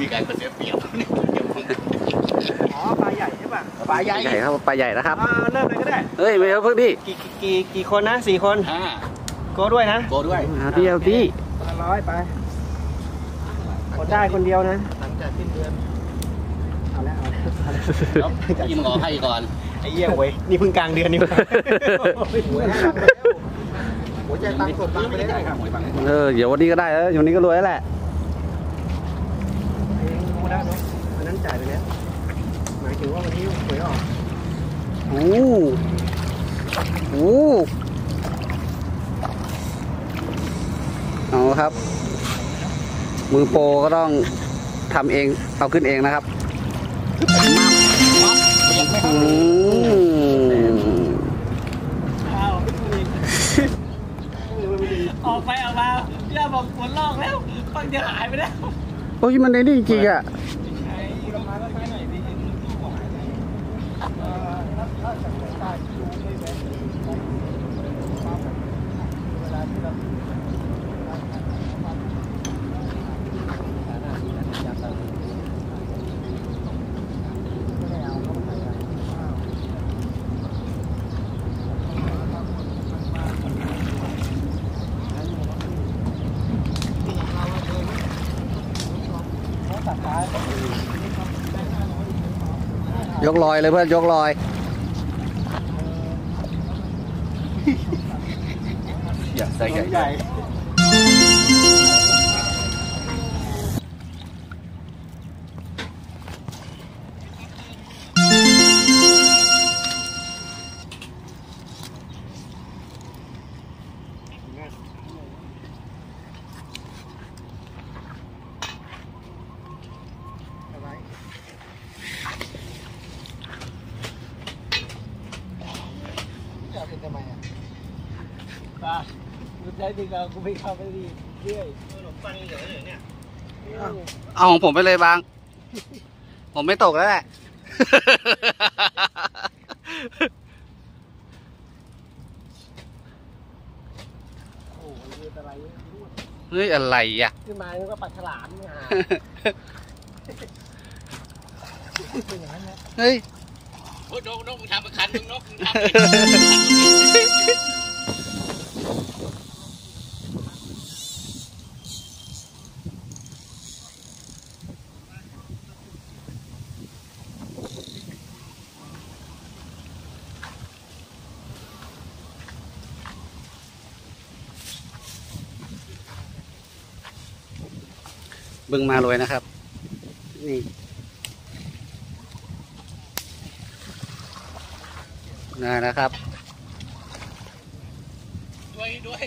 มีการเสียเปรียบเนี่ยอ๋อปลาใหญ่ใช่ป่ะปลาใหญ่ใหญ่ครับปลาใหญ่นะครับอ่าเริ่มเลยก็ได้เฮ้ยไม่เอาเพิ่งดิกี่กี่กี่กี่คนนะสี่คนห้าโกด้วยนะโกด้วยเอาพี่เอาพี่คนละร้อยไปคนได้คนเดียวนะหลังจากสิ้นเดือนเอาแล้วเอาแล้วเอาแล้วแล้วยิมขอให้ก่อนไอ้เหี้ยเว้ยนี่เพิ่งกลางเดือนนี่หว่าหัวใจตังสดตังไปได้ครับหวยบังเออเดี๋ยววันนี้ก็ได้แล้วอยู่นี้ก็รวยแล้วแหละ เองรู้ได้เนาะวันนั้นจ่ายไปแล้วหมายถึง ว่าวันนี้หวยออกโอ้โหเอาครับ มือโปรก็ต้องทำเองเอาขึ้นเองนะครับยังไม่อืมออกไปออกมาย่าบอกฝนลอกแล้วฟังจะหายไปแล้วโอ้ยมันในนี่จริงๆอะ ไอ้ลงมาแล้วไปหน่อยดิตู้ของหายไปถ้าถ้าสังเกตได้ดูได้แบบเวลาที่เรา ยกลอยเลยเพื่อนยกลอย อย่าใส่ใหญ่ จะเป็นทำไมอะป้ารู้ใจดีเรากูไม่เข้าไปดีเรื่อยขนมปังเหลืออยู่เนี่ยเอาของผมไปเลยบาง ผมไม่ตกแล้วแหละโอ้โหอะไรเนี่ยเฮ้ยอะไรอะขึ้นมาก็ปลาฉลามเนี่ย เป็นอย่างนั้นนะเฮ้ยโอ้นกนกมึงทำป็นคันมึงนกมึงทำบึงมารวยนะครับ นี่ นะนะครับด้วยด้วย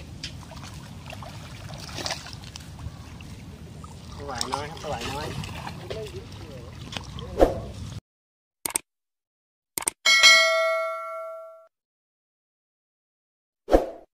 สวายน้อยครับสวายน้อย